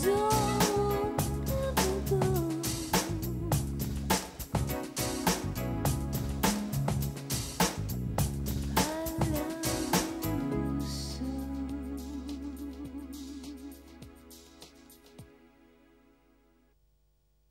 So